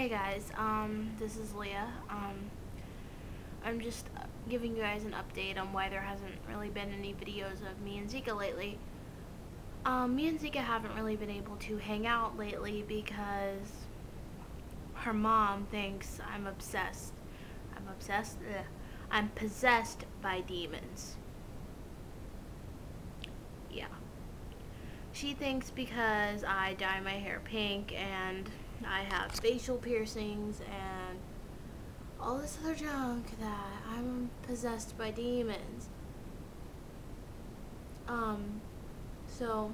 Hey guys, um, this is Lea. Um, I'm just giving you guys an update on why there hasn't really been any videos of me and Zecca lately. Um, me and Zecca haven't really been able to hang out lately because her mom thinks I'm obsessed. I'm obsessed? Ugh. I'm possessed by demons. Yeah. She thinks because I dye my hair pink and I have facial piercings and all this other junk that I'm possessed by demons. Um, so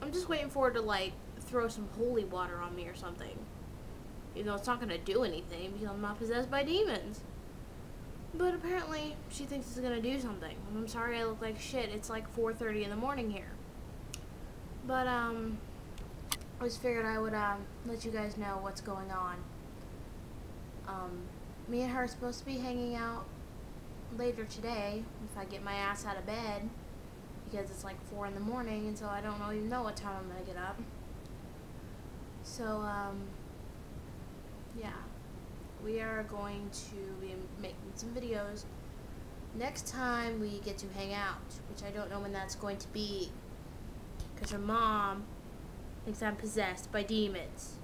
I'm just waiting for her to like throw some holy water on me or something. You know, it's not gonna do anything because I'm not possessed by demons. But apparently, she thinks it's gonna do something. I'm sorry I look like shit. It's like 4:30 in the morning here. But um, I just figured I would um, let you guys know what's going on. Um, me and her are supposed to be hanging out later today if I get my ass out of bed because it's like 4 in the morning and so I don't even know what time I'm going to get up. So, um, yeah. We are going to be making some videos next time we get to hang out, which I don't know when that's going to be because her mom thinks I'm possessed by demons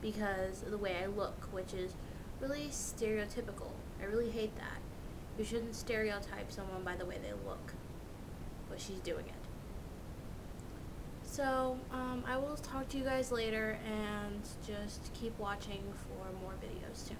because of the way I look, which is really stereotypical. I really hate that. You shouldn't stereotype someone by the way they look, but she's doing it. So, um, I will talk to you guys later and just keep watching for more videos too.